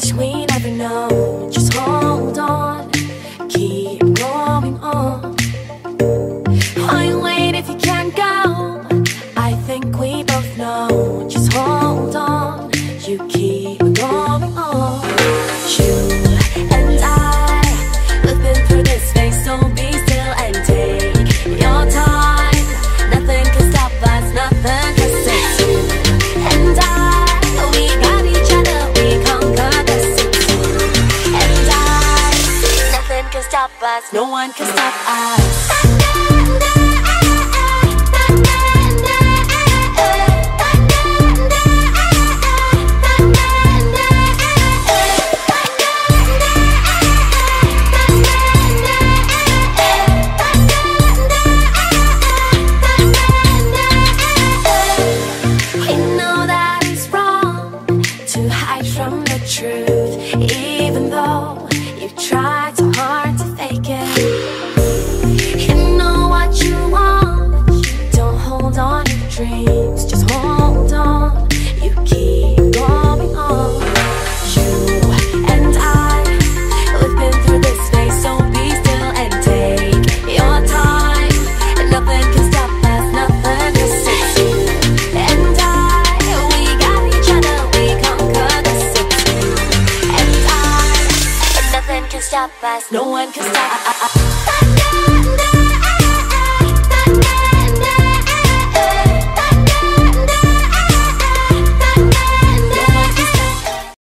touch me. stop us. No one can stop us. from the truth Even though you try to stop us. No one can stop us.